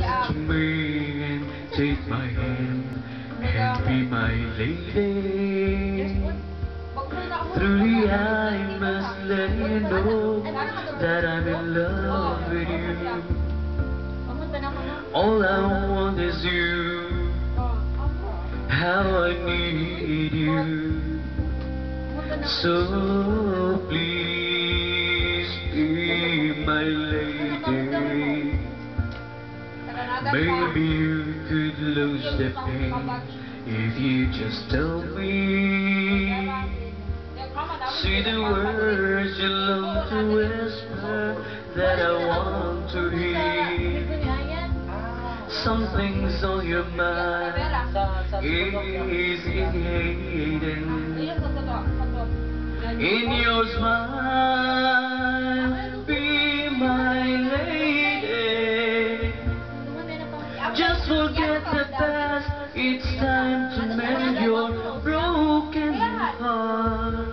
up to me and take my hand and be my lady. Truly I must let you know that I'm in love with you. All I want is you, how I need you. So please be my lady. Maybe you could lose the pain if you just tell me. See the words you long to whisper that I want to hear. Something's on your mind is hidden in your smile. Just forget the past. It's time to mend your broken heart.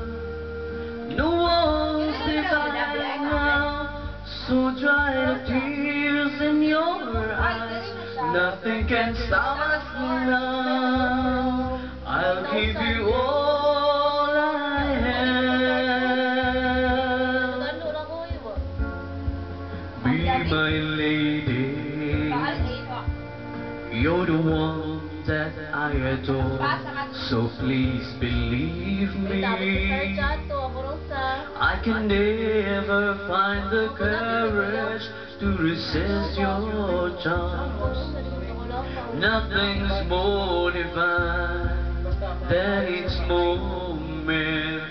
No walls divide now, so dry the tears in your eyes. Nothing can stop us now. I'll give you all I have. Be my lady. You're the one that I adore. So please believe me. I can never find the courage to resist your charms. Nothing's more divine than its moment.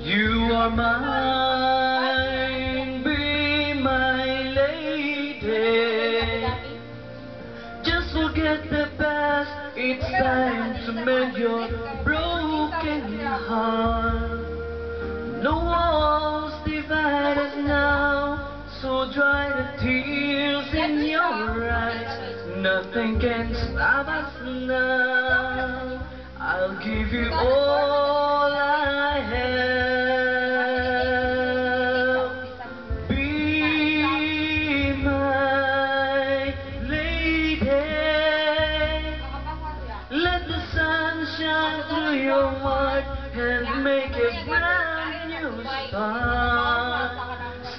You are mine, Forget the best it's time to mend your broken heart. No walls divide us now, so dry the tears in your eyes. Nothing can stop us now. I'll give you all your heart and make a brand new start.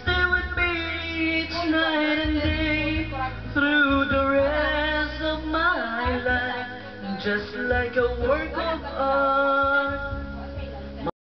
Stay with me each night and day through the rest of my life, just like a work of art.